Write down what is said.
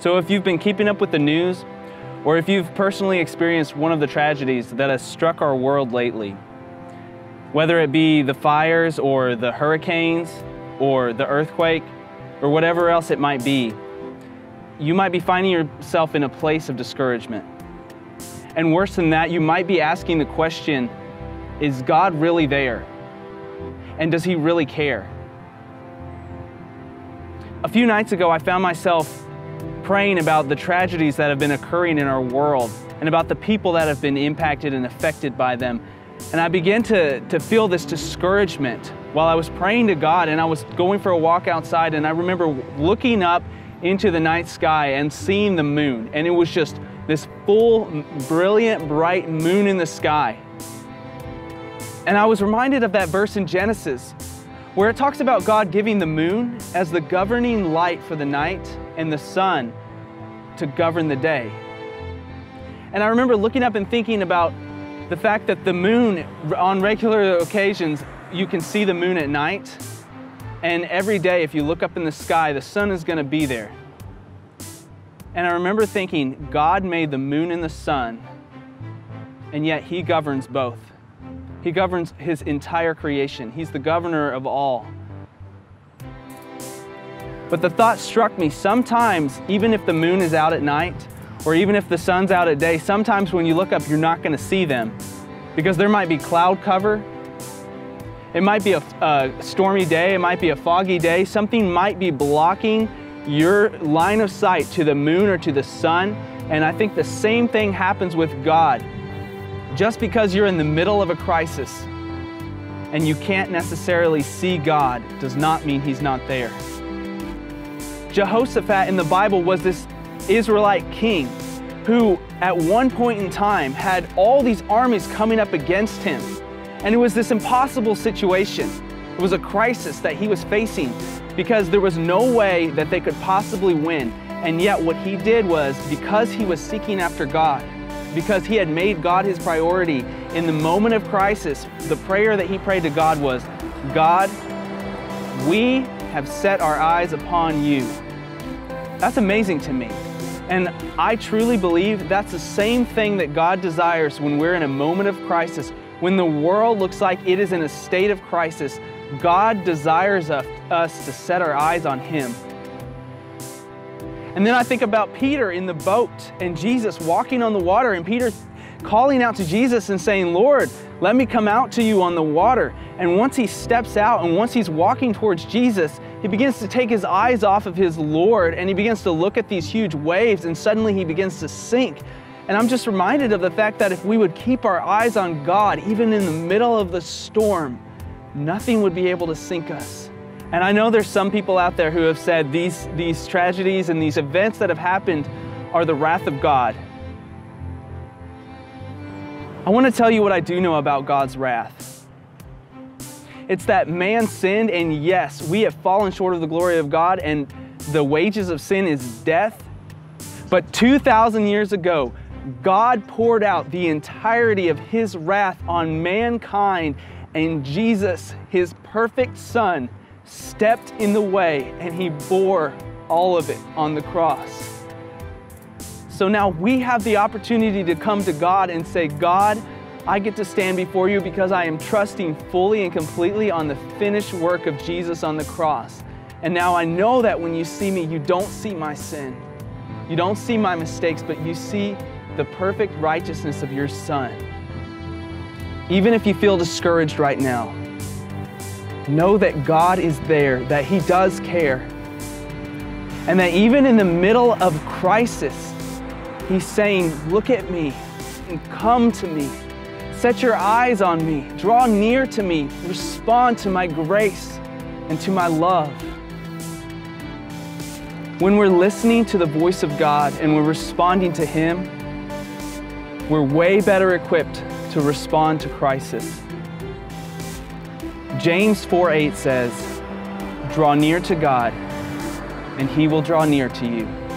So if you've been keeping up with the news, or if you've personally experienced one of the tragedies that has struck our world lately, whether it be the fires or the hurricanes or the earthquake or whatever else it might be, you might be finding yourself in a place of discouragement. And worse than that, you might be asking the question, is God really there? And does he really care? A few nights ago, I found myself praying about the tragedies that have been occurring in our world and about the people that have been impacted and affected by them. And I began to, to feel this discouragement while I was praying to God and I was going for a walk outside. And I remember looking up into the night sky and seeing the moon. And it was just this full, brilliant, bright moon in the sky. And I was reminded of that verse in Genesis where it talks about God giving the moon as the governing light for the night and the sun to govern the day. And I remember looking up and thinking about the fact that the moon, on regular occasions, you can see the moon at night. And every day, if you look up in the sky, the sun is going to be there. And I remember thinking, God made the moon and the sun, and yet He governs both. He governs His entire creation, He's the governor of all. But the thought struck me sometimes, even if the moon is out at night, or even if the sun's out at day, sometimes when you look up, you're not going to see them because there might be cloud cover. It might be a, a, stormy day, it might be a foggy day. Something might be blocking your line of sight to the moon or to the sun. And I think the same thing happens with God. Just because you're in the middle of a crisis and you can't necessarily see God does not mean He's not there. Jehoshaphat in the Bible was this Israelite king who at one point in time had all these armies coming up against him. And it was this impossible situation. It was a crisis that he was facing because there was no way that they could possibly win. And yet what he did was because he was seeking after God, because he had made God his priority in the moment of crisis, the prayer that he prayed to God was, God, we have set our eyes upon you. That's amazing to me. And I truly believe that's the same thing that God desires when we're in a moment of crisis. When the world looks like it is in a state of crisis, God desires us to set our eyes on Him. And then I think about Peter in the boat and Jesus walking on the water, and Peter calling out to Jesus and saying, Lord, let me come out to you on the water. And once he steps out and once he's walking towards Jesus, he begins to take his eyes off of his Lord and he begins to look at these huge waves and suddenly he begins to sink. And I'm just reminded of the fact that if we would keep our eyes on God, even in the middle of the storm, nothing would be able to sink us. And I know there's some people out there who have said these, these tragedies and these events that have happened are the wrath of God. I want to tell you what I do know about God's wrath. It's that man sinned, and yes, we have fallen short of the glory of God, and the wages of sin is death. But 2,000 years ago, God poured out the entirety of His wrath on mankind, and Jesus, His perfect Son, stepped in the way and He bore all of it on the cross. So now we have the opportunity to come to God and say, God, I get to stand before you because I am trusting fully and completely on the finished work of Jesus on the cross. And now I know that when you see me, you don't see my sin. You don't see my mistakes, but you see the perfect righteousness of your Son. Even if you feel discouraged right now, know that God is there, that He does care, and that even in the middle of crisis, He's saying, Look at me and come to me. Set your eyes on me. Draw near to me. Respond to my grace and to my love. When we're listening to the voice of God and we're responding to Him, we're way better equipped to respond to crisis. James 4 8 says, Draw near to God, and He will draw near to you.